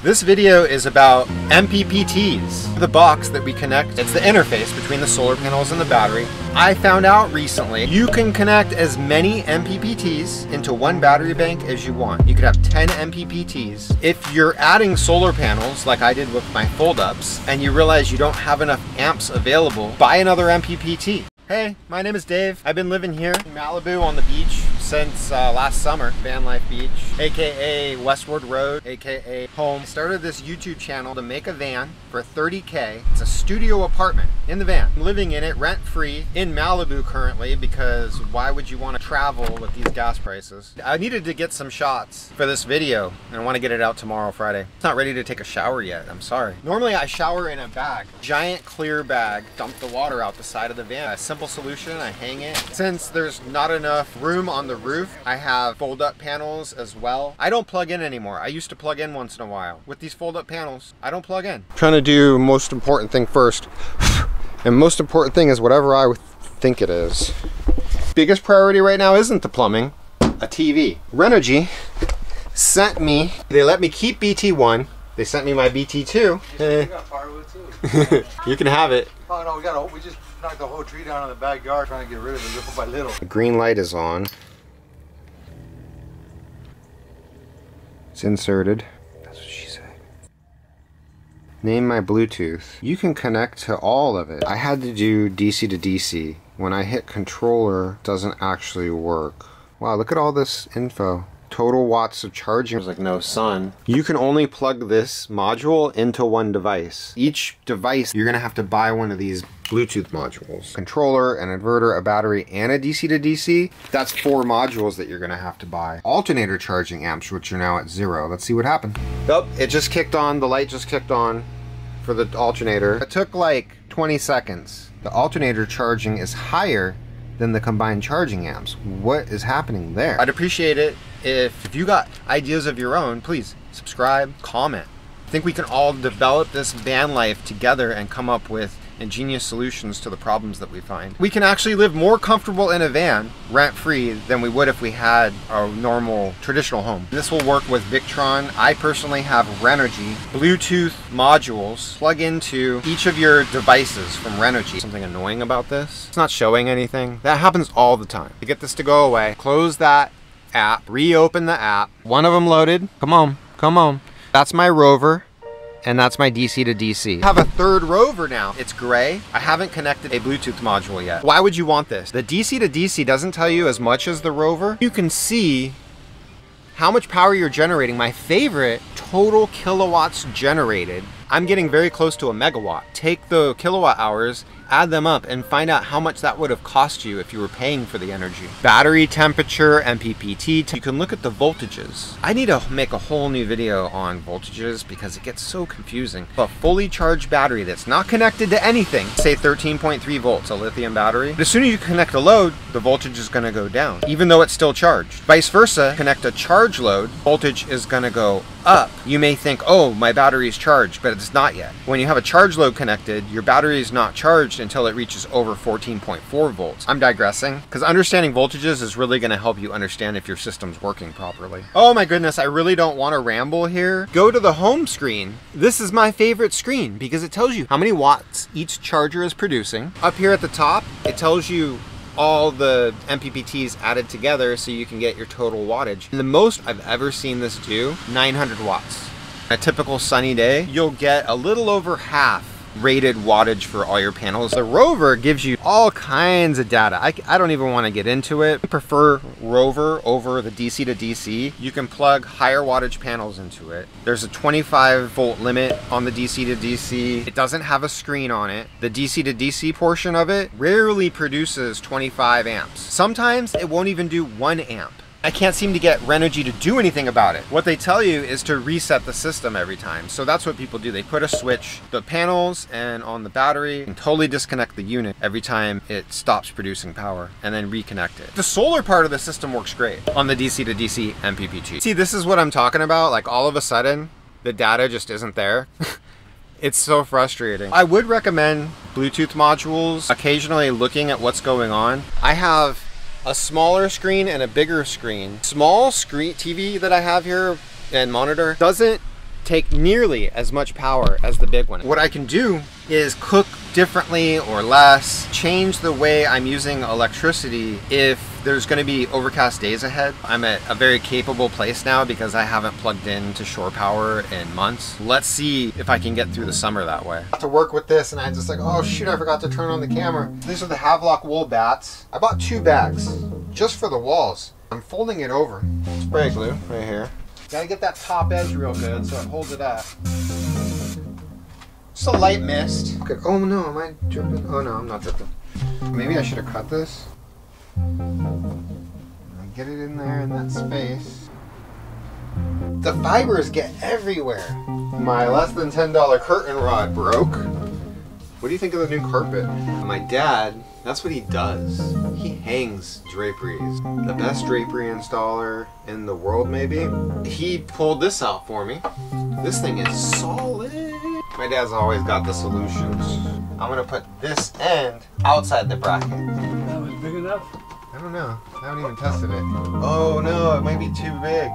This video is about MPPTs, the box that we connect. It's the interface between the solar panels and the battery. I found out recently you can connect as many MPPTs into one battery bank as you want. You could have 10 MPPTs. If you're adding solar panels, like I did with my fold-ups, and you realize you don't have enough amps available, buy another MPPT. Hey, my name is Dave. I've been living here in Malibu on the beach since uh, last summer. Van Life Beach, aka Westward Road, aka home. Started this YouTube channel to make a van for 30K. It's a studio apartment in the van. I'm living in it rent free in Malibu currently because why would you want to travel with these gas prices? I needed to get some shots for this video and I want to get it out tomorrow, Friday. It's not ready to take a shower yet. I'm sorry. Normally I shower in a bag, giant clear bag, dump the water out the side of the van. A simple solution, I hang it. Since there's not enough room on the roof, I have fold up panels as well. I don't plug in anymore. I used to plug in once in a while. With these fold up panels, I don't plug in. trying to do most important thing first. And most important thing is whatever I think it is. Biggest priority right now isn't the plumbing, a TV. Renogy sent me, they let me keep BT1. They sent me my BT2. Eh, you can have it. Oh no, we got we just knocked the whole tree down in the backyard trying to get rid of it little by little. The green light is on. It's inserted. That's what she said. Name my Bluetooth. You can connect to all of it. I had to do DC to DC. When I hit controller, doesn't actually work. Wow, look at all this info. Total watts of charging. There's like no sun. You can only plug this module into one device. Each device, you're gonna have to buy one of these Bluetooth modules. Controller, an inverter, a battery, and a DC to DC. That's four modules that you're gonna have to buy. Alternator charging amps, which are now at zero. Let's see what happened. Nope, it just kicked on. The light just kicked on for the alternator. It took like 20 seconds. The alternator charging is higher than the combined charging amps. What is happening there? I'd appreciate it if, if you got ideas of your own, please subscribe, comment. I think we can all develop this van life together and come up with ingenious solutions to the problems that we find. We can actually live more comfortable in a van, rent-free, than we would if we had a normal traditional home. This will work with Victron. I personally have Renogy Bluetooth modules plug into each of your devices from Renogy. Something annoying about this, it's not showing anything. That happens all the time. To get this to go away, close that app, reopen the app. One of them loaded. Come on, come on. That's my rover and that's my DC to DC. I have a third rover now. It's gray. I haven't connected a Bluetooth module yet. Why would you want this? The DC to DC doesn't tell you as much as the rover. You can see how much power you're generating. My favorite, total kilowatts generated. I'm getting very close to a megawatt. Take the kilowatt hours add them up and find out how much that would have cost you if you were paying for the energy. Battery temperature, MPPT, you can look at the voltages. I need to make a whole new video on voltages because it gets so confusing. A fully charged battery that's not connected to anything, say 13.3 volts, a lithium battery, but as soon as you connect a load, the voltage is gonna go down, even though it's still charged. Vice versa, connect a charge load, voltage is gonna go up. You may think, oh, my battery's charged, but it's not yet. When you have a charge load connected, your battery is not charged until it reaches over 14.4 volts. I'm digressing, because understanding voltages is really going to help you understand if your system's working properly. Oh my goodness, I really don't want to ramble here. Go to the home screen. This is my favorite screen because it tells you how many watts each charger is producing. Up here at the top, it tells you all the MPPTs added together so you can get your total wattage. And The most I've ever seen this do, 900 watts. A typical sunny day, you'll get a little over half rated wattage for all your panels. The Rover gives you all kinds of data. I, I don't even want to get into it. I prefer Rover over the DC to DC. You can plug higher wattage panels into it. There's a 25 volt limit on the DC to DC. It doesn't have a screen on it. The DC to DC portion of it rarely produces 25 amps. Sometimes it won't even do one amp. I can't seem to get Renogy to do anything about it. What they tell you is to reset the system every time. So that's what people do. They put a switch, the panels and on the battery and totally disconnect the unit every time it stops producing power and then reconnect it. The solar part of the system works great on the DC to DC MPPT. See, this is what I'm talking about. Like all of a sudden, the data just isn't there. It's so frustrating. I would recommend Bluetooth modules, occasionally looking at what's going on. I have a smaller screen and a bigger screen. Small screen TV that I have here and monitor doesn't take nearly as much power as the big one. What I can do is cook differently or less, change the way I'm using electricity if there's going to be overcast days ahead. I'm at a very capable place now because I haven't plugged in to shore power in months. Let's see if I can get through the summer that way. I got to work with this and I'm just like, oh shoot, I forgot to turn on the camera. These are the Havelock wool bats. I bought two bags just for the walls. I'm folding it over. Spray glue right here. Gotta get that top edge real good so it holds it up. Just a light mist. Okay. Oh no, am I dripping? Oh no, I'm not dripping. Maybe I should have cut this. Get it in there in that space. The fibers get everywhere. My less than $10 curtain rod broke. What do you think of the new carpet? My dad, that's what he does. He hangs draperies. The best drapery installer in the world, maybe. He pulled this out for me. This thing is solid. My dad's always got the solutions. I'm gonna put this end outside the bracket. That was big enough? I don't know. I haven't even tested it. Oh no, it might be too big.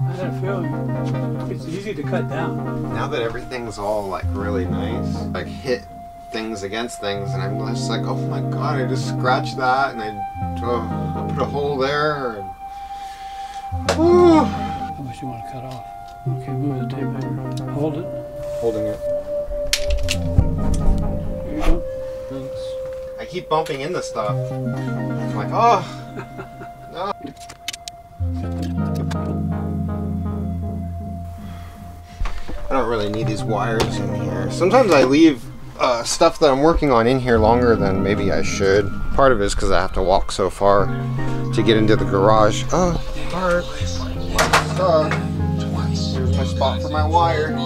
I had a feeling. It's easy to cut down. Now that everything's all like really nice, like hit things against things, and I'm just like, oh my god, I just scratched that, and I oh, put a hole there. And, Whew. How much do you want to cut off? Okay, move the tape measure. Hold it. Holding it. Here you go. Thanks. I keep bumping into stuff. I'm like, oh. no. I don't really need these wires in here. Sometimes I leave uh, stuff that I'm working on in here longer than maybe I should. Part of it is because I have to walk so far to get into the garage. Oh, hard. Stuck. Here's my spot for my wire.